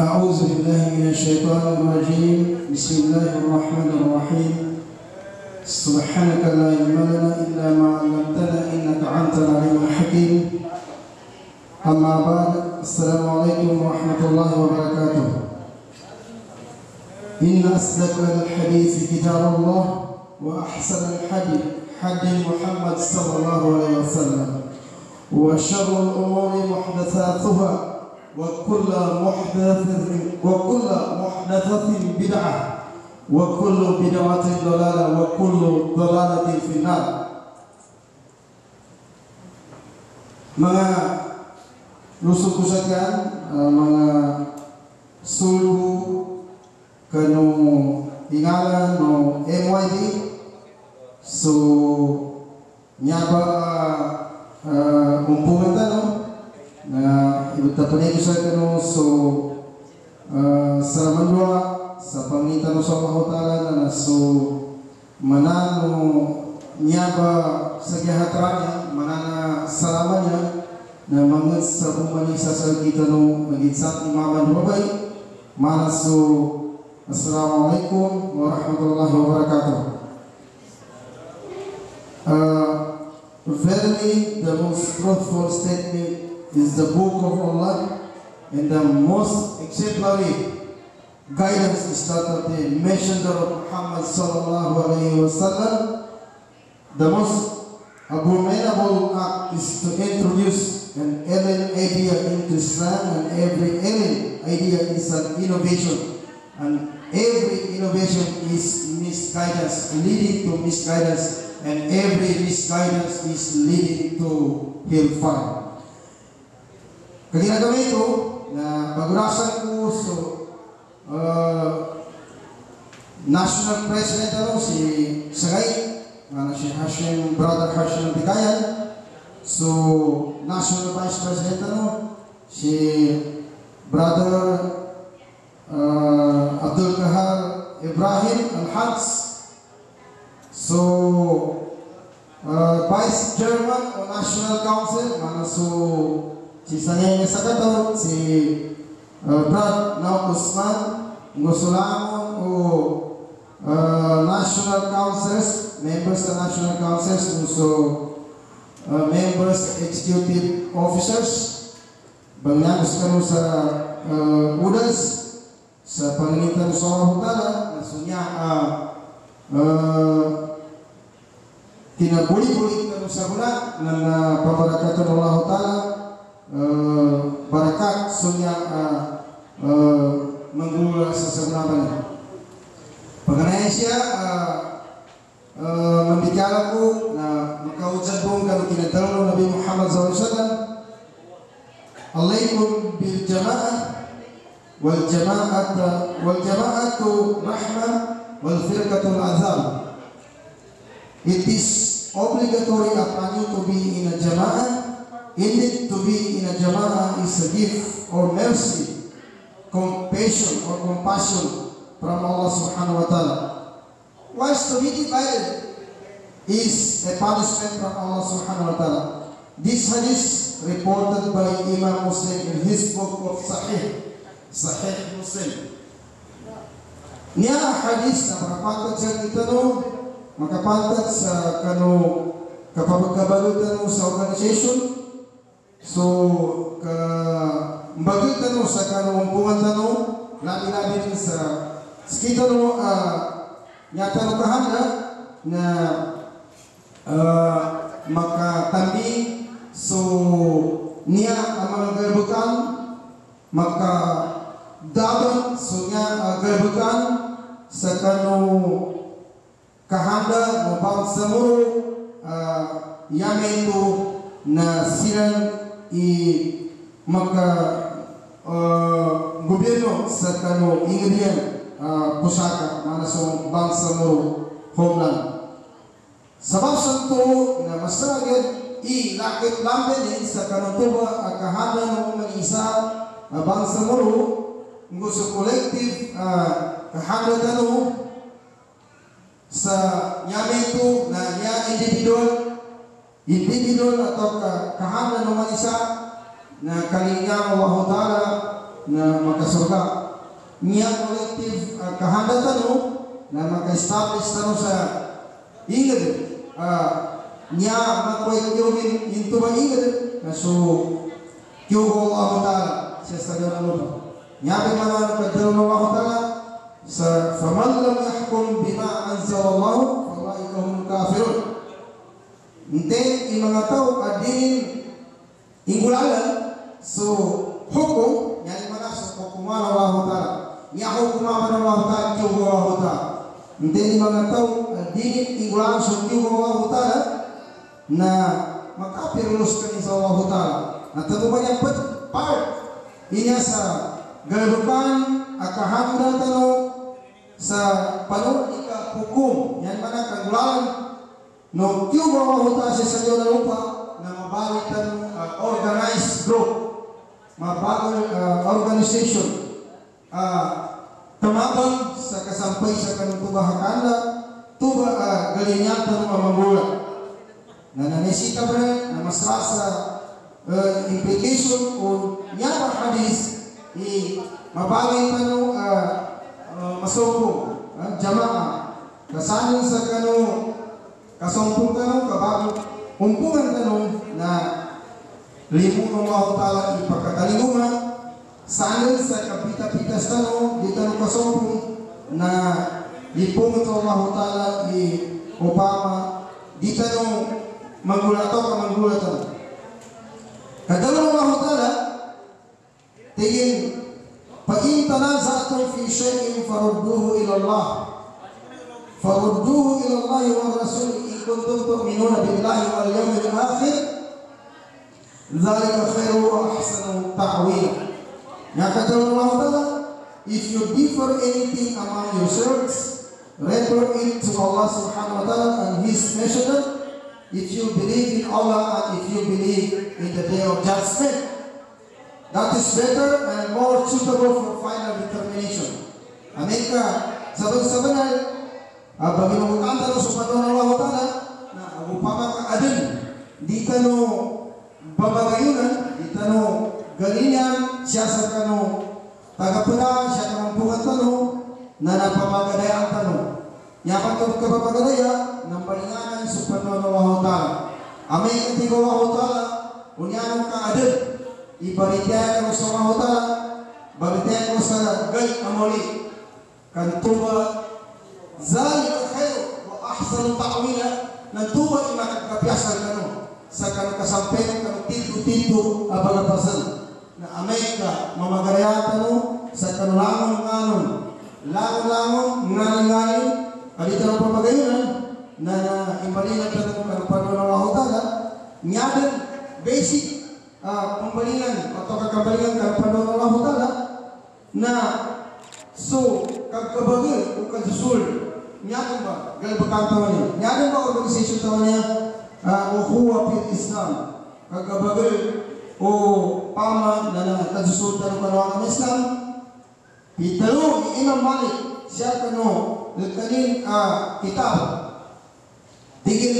أعوذ بالله من الشيطان الرجيم. بسم الله الرحمن الرحيم. سبحانك لا علم لنا إلا ما علمتنا إنك أنت العليم الحكيم. أما بعد السلام عليكم ورحمة الله وبركاته. إن أصدق الحديث كتاب الله وأحسن الحديث حديث محمد صلى الله عليه وسلم. وشر الأمور محدثاتها. وكل محدثة وكل محدثة بدعة وكل بدعة ضلالة وكل ضلالة في النار mga lusuk kusakan mga sulhu kanu ingalan no MYD so nyaba uh, umpungan tanong na ibutapanay ko sa kano so uh, sa manwa sa pangitan sa Allah Ta'ala na so manano niya ba sa gihatranya manana salaman niya na mga sa umani sa salgita no maginsat ni Mama Babay mana so Assalamualaikum warahmatullahi wabarakatuh. Uh, Verily, the most truthful statement is the book of Allah, and the most exemplary guidance is that of the messenger of Muhammad sallallahu alaihi wasallam. The most abominable act is to introduce an alien idea into Islam, and every alien idea is an innovation, and every innovation is misguidance, leading to misguidance, and every misguidance is leading to hellfire. Kanina kami ito na pagurasan ko so uh, National President ano si Sagay, ano si Hashim, Brother Hashim Bikayan. So National Vice President ano si Brother uh, Abdul Kahar Ibrahim Al-Hans. So uh, Vice Chairman o National Council, mana so si Sanyay Sakato, si uh, Brad Nau Usman, Ngusulamon o uh, National Councils, members sa National Councils, so uh, members, executive officers, bangyagos kanu sa uh, UDAS, sa panganitan sa Allah Ta'ala, na sunya uh, uh, tinabuli-buli kanu sa bulan ng Allah Ta'ala uh, barakat sunya uh, uh, menggula sa sebulan Pengenai siya uh, uh, membicara ko na makaujad po kalau tinatawag Nabi Muhammad SAW Alaikum bil jama'ah wal jama'at wal jama'atu rahmah wal firqatul azab It is obligatory upon you to be in a jama'ah. Indeed, to be in a jama'ah is a gift or mercy, compassion or compassion from Allah subhanahu wa ta'ala. Whilst to be divided is a punishment from Allah subhanahu wa ta'ala. This hadith reported by Imam Muslim in his book of Sahih, Sahih Muslim. Niya hadith na makapantat sa kita no, makapantat sa uh, kano kapagkabalutan no sa organization. So, ka mbagutan no sa kano umpungan no, labi-labi din sa skita no, uh, nyata no kahanda na uh, makatambi so niya ang mga garbukan maka daban so niya uh, garbukan sa kano kahanda mo bang samuro uh, yamento na silang и мака uh, gobyerno sa kano ingriyan uh, pusaka manasong bangsa mo homeland. Sabab sa to na masagad i lakit lambenin sa kanutuba at kahanan ng mag-isa uh, sa collective uh, kahanan sa nyamito na niya individual individual atau kahana ng mga isa na kalinga Allah Ta'ala na makasurga. Niya collective uh, kahandatan no na maka-establish tano sa ingad. Uh, niya makoy kyogin into ba ingad na so kyogo Allah Ta'ala sa ganun mo. Niya ba mga kadalo ng Allah Ta'ala sa faman lam yahkum bima anzal Allah faulaika humul kafirun. Hindi yung mga adin ingulalan so hukum yang mana so hukuman Allah Ta'ala. Niya hukuman Allah Ta'ala kyogo Allah Ta'ala. Hindi yung mga adin ingulalan so kyogo Allah Ta'ala na makapirulus ka sa Allah Ta'ala. At ito ba niya part inya sa galabukan akahanda tano sa panon ika hukum yan mana kagulalan no kiyo ba mahuta sa sa na lupa na mabalik tano uh, organized group mabagol uh, organization uh, tumabang sa kasampay sa kanong tuba hakanda tuba uh, galinyan tano mamamula na nanisita ba na masasa uh, implication o nyapa hadis i mabagay tano uh, uh, masoko uh, jamaah kasanin sa kano kasompong kano kabago umpungan kano na limu ng Allah Ta'ala ipagkatalinguma sanin sa kapita-pita tano di tano kasompong na lipungan ng Allah Ta'ala i upama di tano manggulato ka manggulato Kadalong Allah Ta'ala tingin فإن تنازعتم في شيء فردوه إلى الله فردوه إلى الله والرسول إن كنتم تؤمنون بالله واليوم الآخر ذلك خير وأحسن تعويلا Ya kata Allah Ta'ala If you differ anything among yourselves Refer it to Allah Subhanahu Wa Ta'ala and His Messenger If you believe in Allah and if you believe in the day of judgment That is better and more suitable for final determination. Amin ka? Ah, Panginoon ka talo sa pananaw ko tala na ang pamakaadan di ka no babagayunan, di ka no galinyan siya sa kano tagapunan siya ka ng bukat tano na napamagadaya ang tano. Yakan ka kapapagadaya ng balinganan sa pananaw ko tala. Amay katigaw ako tala unyanong kaadan ibaritaya ka sa mga tala baritaya ko sa gay amoli kantuwa zalika khair wa ahsanu ta'wila, nantuba ima kagkapiasan kano, sa kano kasampen kano tito-tito abalabasan, na amay ka mamagarayan kano, sa kano langon nganon, langon-langon, nganon-nganon, alita ng pamagayunan, na imbalinan ka ng kano panon ng Allah Ta'ala, nyadan, basic uh, pembalingan atau kekembalingan kepada Allah Taala. Na so kagkabagil o kagsusul nyadong ba gal bekantawan niya nyadong ba organisasyon tawa niya uh, ukhuwa fil Islam kagkabagil o pama na na kagsusul tayo kanawa ng Islam Pitalo ni Imam Malik siya kano kanin uh, kitab tigil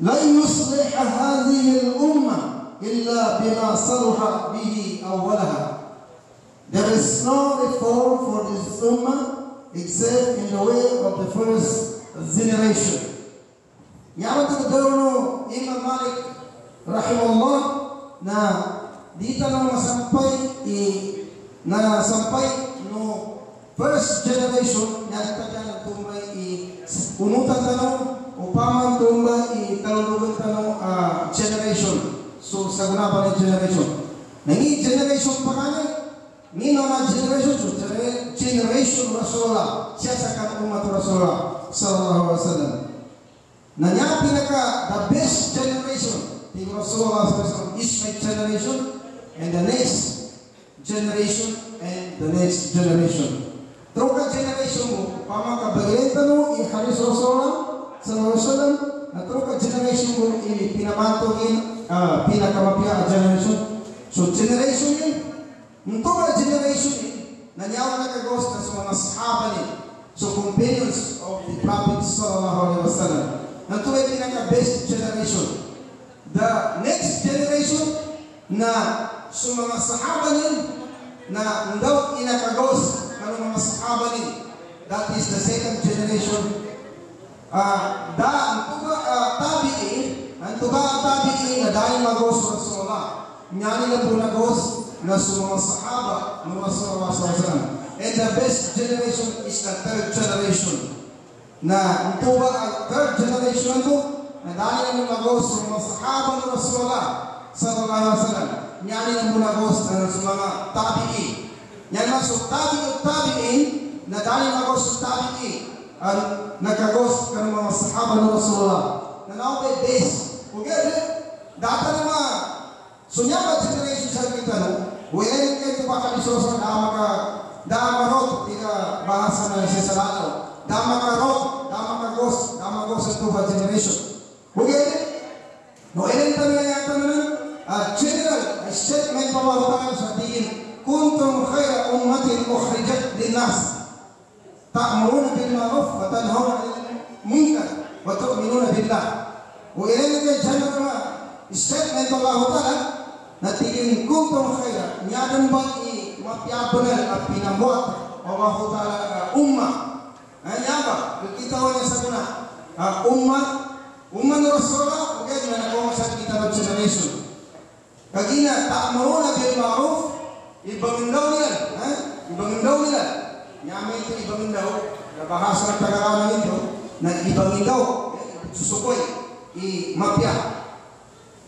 la yuslih hadhihi al-ummah إلا بما صلح به أولها. There is no reform for this ummah It said in the way of the first generation. Yamatan Dorno, Imam Malik, Rahimullah, na dita na masampay na sampay no first generation na itaga na i unutan tanong upaman tumbay i talunugan tanong generation. So sa generation. ni generation pa kanya ni na generation so generation so generation Rasulullah. Siya sa kan umat Rasulullah sallallahu alaihi wasallam. Na niya pinaka the best generation. Ting Rasulullah sallallahu is my generation and the next generation and the next generation. Troka generation mo, pamaka bagilenta mo, i-haris Rasulullah sallallahu alaihi wasallam, na troka generation mo, i-pinamantogin uh, pinakamapya generation. So generation yun. Ba generation Nanyawa na kagos na sa mga sahaba ni. So companions of the Prophet sallallahu alaihi wasallam. Nito ay pinaka-best generation. The next generation na sa mga sahaba ni na ndaw inakagos kanu mga sahaba ni that is the second generation ah da antuga uh, tabi'i antuga tabi'i na dahil magos Rasulullah ஞானில பூனகோஸ் நசும சஹாபா நுவசல்லா சல்லா and the best generation is the third generation na mtuba third generation tu na dali na nagos na sahaba na rasulullah sallallahu alaihi wasallam nyani na nagos na sumama tabi'i nyani na tabi'i tabi'i na dali na nagos tabi'i ang nakagos ka ng mga sahaba na rasulullah na now they base kung gano'n dati uh, وتؤمنون بالله وإلينا جنة statement Allah Ta'ala natigin kuntum khaira nyadan bagi mapiapunan at pinambuat Allah Ta'ala umma nyaba kita wanya sakuna umma umma na Rasulullah okay na nako sa kita ng generation kagina ta'muruna bil ma'ruf ibangundaw nila ha? Ibangundaw nila Nyame itu ibangin daw, na bahasa ng Tagalog ito, na ibangin daw, susukoy, i mapya.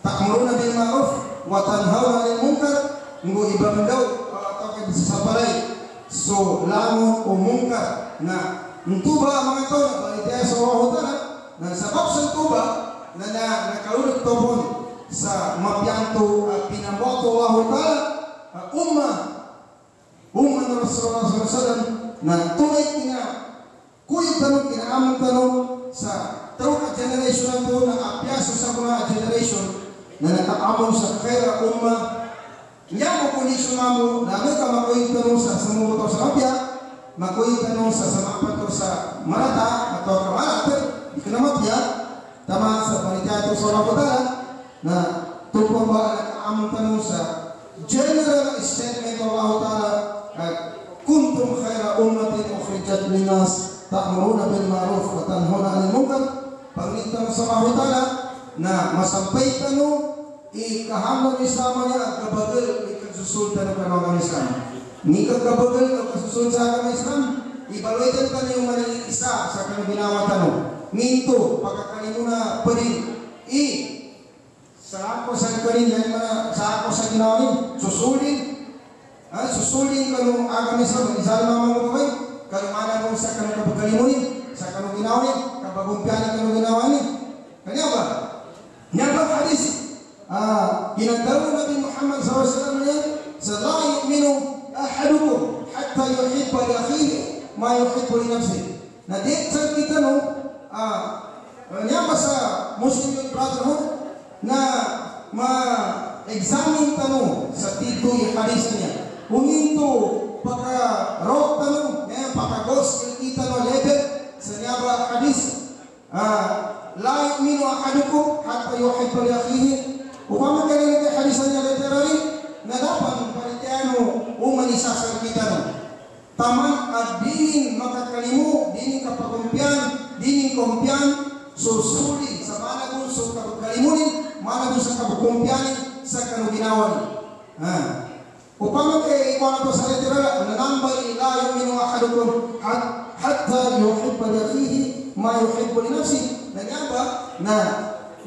Takmuruna bil ma'ruf wa tanhauna 'anil munkar, ngo ibangin daw atau kay sa palay. So lamon o munkar. Na ntuba mga to na balitaya sa Allah Ta'ala. Na sabab sa tuba na na nakaulog tobon. Sa mapyanto at pinamoto Allah Ta'ala. Umma umma na Rasulullah SAW na tunay kina kuy tanong kinaamang tanong sa taong generation na to na apyaso sa mga generation na nakaamon sa kaya umma niya mo kondisyon mo na ano ka makuy tanong sa sumuto sa apya makuy tanong sa samapan to sa marata di ka na mapya tama sa panitia to sa mga na tupang ba nakaamang tanong sa general statement of Allah Ta'ala kuntum khaira ummatin ukhrijat linnas ta'muruna bil ma'ruf wa tanhauna 'anil munkar. Pangita sa Allah Ta'ala na masampay tano ikahambang isama niya at kabagal ikagsusulta ng kanoang islam. Ni kagabagal ng kasusulta sa kanoang islam, evaluated ka na yung maling isa sa kanyang ginawa tanong. Minto, pagkakalino na pa. I, sa ako sa kanin, yan mga, sa ako sa ginawa rin, susulin. Ha? Susulin ka nung agam islam, isal mga mga bagay, kalumana mo sa kanyang kabagalino rin, sa kanyang ginawa rin, kabagumpian ang kanyang ginawa rin. Kanya ba? Yan ba hadis آه ينبهون النبي محمد صلى الله عليه وسلم سلا يؤمن أحدكم حتى يحب لأخيه ما يحب لنفسه na dentro kita no ah nyama sa Muslim yung brotherhood na ma-examine tanong sa tito yung hadis niya. Kung ito pagka-rock tanong, eh, pagka-gos, kita no level sa niya ba hadis. Ah, la yu'minu ahadukum hatta yuhibbu li akhihi Upama kanina kay hadis niya literally, na dapat panitiano umanisa sa kita no. Taman at dinin makakalimu, dinin kapagumpiyan, dinin kumpiyan, susuli sa mana kung sa kapagkalimunin, mana kung sa kapagkumpiyanin sa kanuginawan. Ah. Upama kay ikaw na sa literal, nanambay la yuminu ahadukum hat, hatta yuhibba li akhihi ma yuhibbu li nafsi. Nanyaba na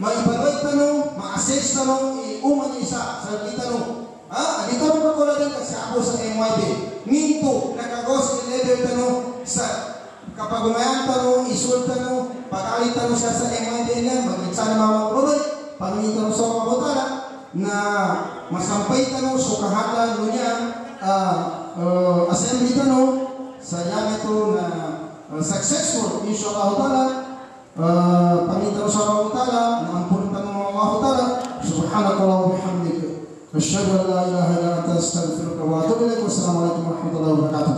maibaloy tanong, ma-assess tanong, iuman isa sa kitanong. Ah, dito mo ko din kasi ako sa MYB. Minto, nakagos level tanong sa kapag umayan tanong, isul tanong, pag-alit tanong siya sa MYB niya, mag-insa na mga kulay, pangingin tanong sa mga butala, na masampay tanong so kahatan mo niya uh, uh, assembly tanong sa yamin ito na uh, successful inshallah ta'ala uh, pangitang sa Allah ta'ala na ampun tanong Allah ta'ala subhanakallah wa bihamdika أشهد أن لا إله إلا أنت أستغفرك وأتوب إليك والسلام عليكم ورحمة الله وبركاته